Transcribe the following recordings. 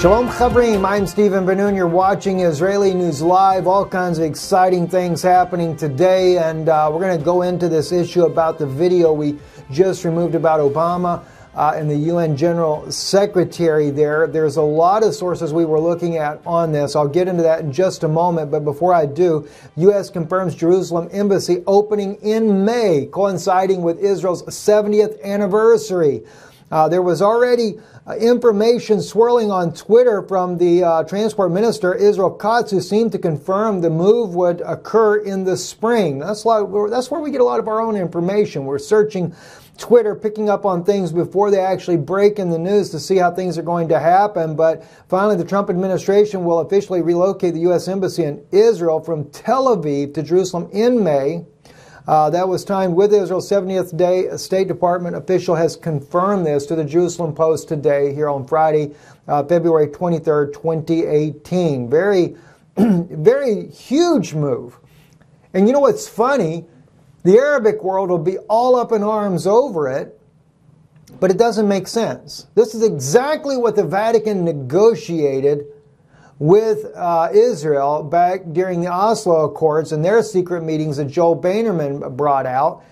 Shalom Chavrim, I'm Stephen Ben-Nun. You're watching Israeli News Live. All kinds of exciting things happening today, and uh, we're going to go into this issue about the video we just removed about Obama uh, and the UN General Secretary there. There's a lot of sources we were looking at on this. I'll get into that in just a moment, but before I do, U.S. confirms Jerusalem embassy opening in May, coinciding with Israel's 70th anniversary. Uh, there was already uh, information swirling on Twitter from the uh, transport minister Israel Katz, who seemed to confirm the move would occur in the spring. That's like, that's where we get a lot of our own information. We're searching Twitter, picking up on things before they actually break in the news to see how things are going to happen. But finally, the Trump administration will officially relocate the U.S. Embassy in Israel from Tel Aviv to Jerusalem in May. Uh, that was timed with Israel's 70th day. A State Department official has confirmed this to the Jerusalem Post today, here on Friday, uh, February 23rd, 2018. Very, very huge move. And you know what's funny? The Arabic world will be all up in arms over it, but it doesn't make sense. This is exactly what the Vatican negotiated with uh, Israel back during the Oslo Accords and their secret meetings that Joel Bainerman brought out.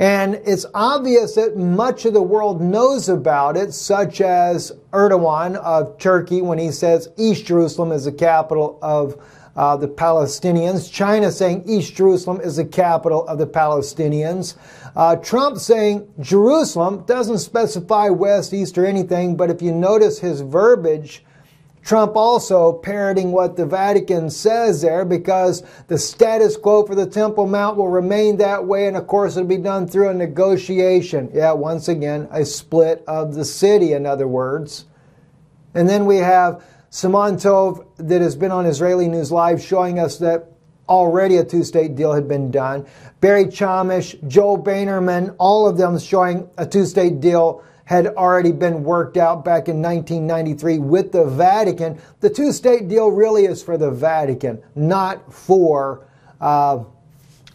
And it's obvious that much of the world knows about it, such as Erdogan of Turkey when he says East Jerusalem is the capital of uh, the Palestinians. China saying East Jerusalem is the capital of the Palestinians. Uh, Trump saying Jerusalem doesn't specify West, East, or anything, but if you notice his verbiage, Trump also parroting what the Vatican says there because the status quo for the Temple Mount will remain that way, and of course it'll be done through a negotiation. Yeah, once again, a split of the city, in other words. And then we have Simon Tov that has been on Israeli News Live showing us that already a two-state deal had been done. Barry Chamish, Joel Bainerman, all of them showing a two-state deal had already been worked out back in 1993 with the Vatican. The two state deal really is for the Vatican, not for uh,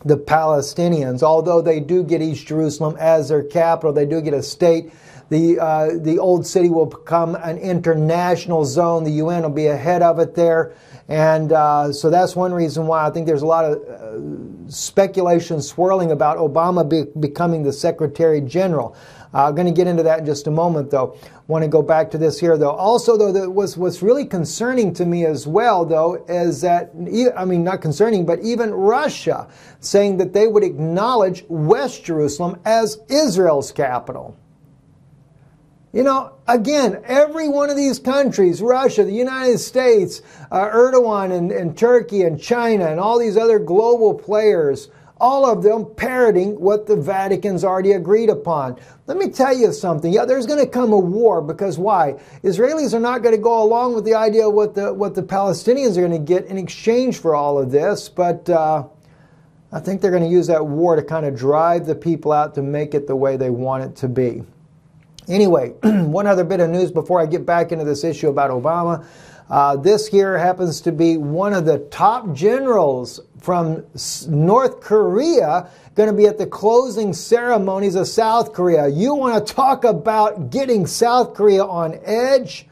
the Palestinians. Although they do get East Jerusalem as their capital, they do get a state. The, uh, the old city will become an international zone. The UN will be ahead of it there. And uh, so that's one reason why I think there's a lot of uh, speculation swirling about Obama be becoming the Secretary General. I'm uh, going to get into that in just a moment, though. Want to go back to this here, though. Also, though, that was what's really concerning to me as well, though, is that I mean, not concerning, but even Russia saying that they would acknowledge West Jerusalem as Israel's capital. You know, again, every one of these countries, Russia, the United States, uh, Erdogan and, and Turkey and China and all these other global players, all of them parroting what the Vatican's already agreed upon. Let me tell you something. Yeah, there's going to come a war because why? Israelis are not going to go along with the idea of what the what the Palestinians are going to get in exchange for all of this, but uh, I think they're going to use that war to kind of drive the people out to make it the way they want it to be. Anyway, one other bit of news before I get back into this issue about Obama. Uh, this here happens to be one of the top generals from North Korea going to be at the closing ceremonies of South Korea. You want to talk about getting South Korea on edge?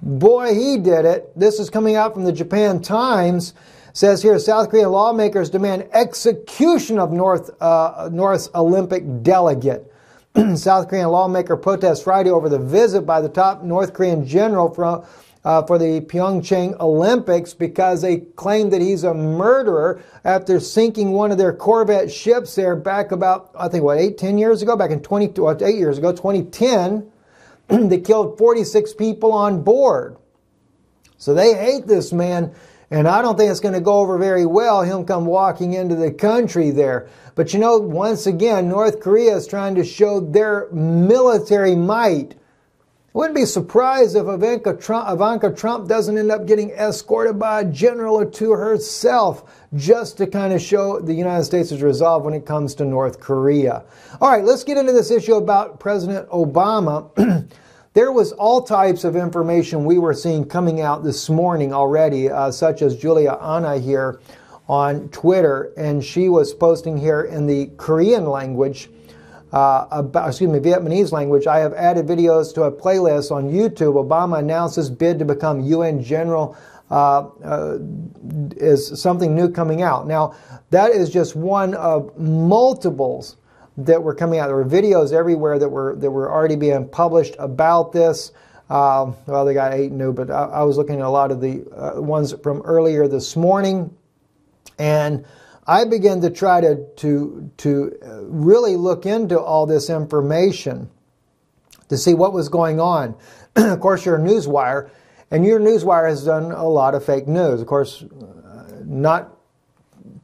Boy, he did it. This is coming out from the Japan Times. Says here, South Korean lawmakers demand execution of North uh, North's Olympic delegate. South Korean lawmaker protests Friday over the visit by the top North Korean general from uh, for the Pyeongchang Olympics because they claim that he's a murderer after sinking one of their Corvette ships there back about, I think, what, eight, ten years ago? Back in 20, what, eight years ago, 2010. they killed 46 people on board. So they hate this man. And I don't think it's going to go over very well, him come walking into the country there. But you know, once again, North Korea is trying to show their military might I wouldn't be surprised if Ivanka Trump, Ivanka Trump doesn't end up getting escorted by a general or two herself just to kind of show the United States' resolve when it comes to North Korea. All right, let's get into this issue about President Obama. there was all types of information we were seeing coming out this morning already, uh, such as Julia Anna here on Twitter, and she was posting here in the Korean language uh, about, excuse me, Vietnamese language, I have added videos to a playlist on YouTube. Obama announces bid to become UN General uh, uh, is something new coming out. Now, that is just one of multiples that were coming out. There were videos everywhere that were that were already being published about this. Uh, well, they got eight new, but I, I, was looking at a lot of the uh, ones from earlier this morning, and I began to try to to to uh, really look into all this information to see what was going on. of course, you're a newswire, and YourNewsWire has done a lot of fake news. Of course, uh, not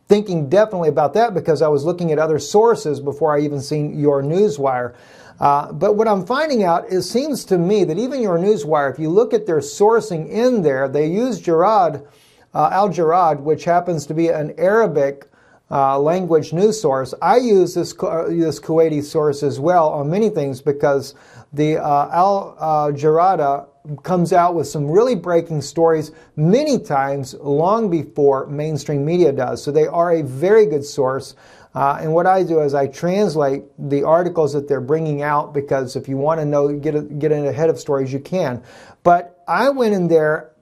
thinking definitely about that because I was looking at other sources before I even seen YourNewsWire. Uh, but what I'm finding out, it seems to me that even YourNewsWire, if you look at their sourcing in there, they use Jarad, uh, Al Jarad, which happens to be an Arabic uh, language news source. I use this uh, this Kuwaiti source as well on many things because the uh, Al uh, Jarada comes out with some really breaking stories many times long before mainstream media does. So they are a very good source. Uh, and what I do is I translate the articles that they're bringing out because if you want to know, get, a, get in ahead of stories, you can. But I went in there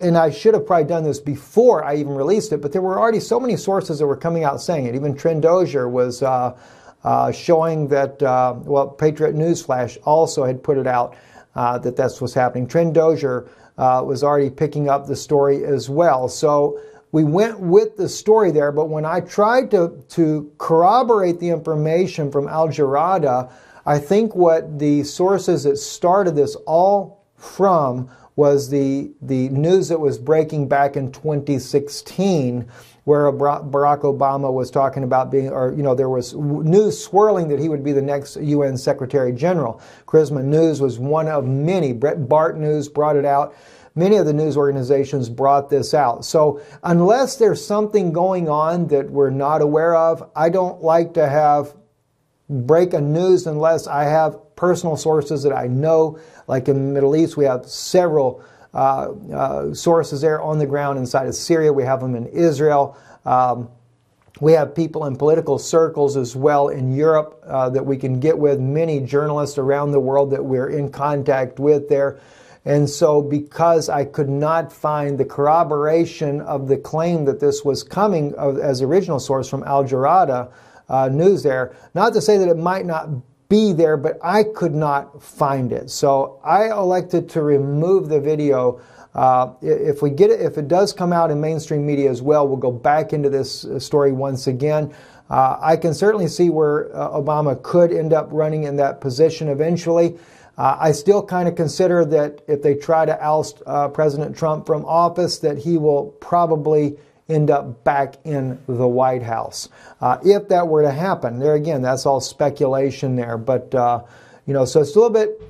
and I should have probably done this before I even released it, but there were already so many sources that were coming out saying it. Even Trent Dozier was uh, uh, showing that, uh, well, Patriot Newsflash also had put it out uh, that that's what's happening. Trent Dozier uh, was already picking up the story as well. So we went with the story there, but when I tried to, to corroborate the information from Al Jarida, I think what the sources that started this all from was the, the news that was breaking back in 2016 where Barack Obama was talking about being, or, you know, there was news swirling that he would be the next UN Secretary General. Charisma News was one of many. Breitbart News brought it out. Many of the news organizations brought this out. So, unless there's something going on that we're not aware of, I don't like to have break a news unless I have personal sources that I know. Like in the Middle East, we have several uh, uh, sources there on the ground inside of Syria. We have them in Israel. Um, we have people in political circles as well in Europe uh, that we can get with, many journalists around the world that we're in contact with there. And so, because I could not find the corroboration of the claim that this was coming as original source from Al Jarida uh, news there, not to say that it might not be there, but I could not find it. So I elected to remove the video. Uh, if we get it, if it does come out in mainstream media as well, we'll go back into this uh, story once again. Uh, I can certainly see where uh, Obama could end up running in that position eventually. Uh, I still kind of consider that if they try to oust uh, President Trump from office, that he will probably end up back in the White House. Uh, if that were to happen, there again, that's all speculation there. But, uh, you know, so it's a little bit,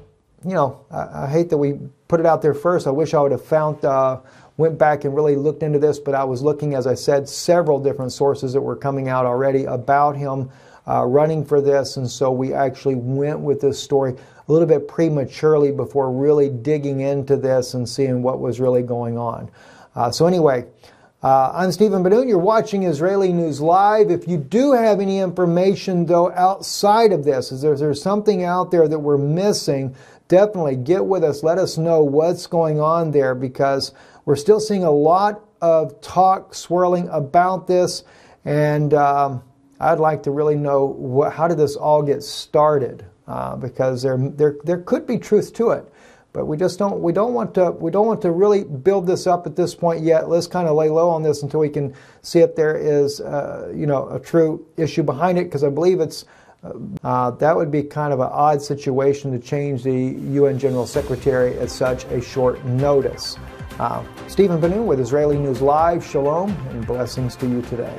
you know, I, I, hate that we put it out there first. I wish I would have found, uh, went back and really looked into this, but I was looking, as I said, several different sources that were coming out already about him. Uh, running for this, and so we actually went with this story a little bit prematurely before really digging into this and seeing what was really going on. Uh, so, anyway, uh, I'm Stephen Ben-Nun. You're watching Israeli News Live. If you do have any information, though, outside of this, is there, is there something out there that we're missing, definitely get with us. Let us know what's going on there because we're still seeing a lot of talk swirling about this. And um, I'd like to really know what, how did this all get started uh, because there, there, there could be truth to it. But we just don't we don't want to we don't want to really build this up at this point yet. Let's kind of lay low on this until we can see if there is uh, you know a true issue behind it because I believe it's uh, that would be kind of an odd situation to change the UN General Secretary at such a short notice. Uh, Stephen Ben-Nun with Israeli News Live. Shalom and blessings to you today.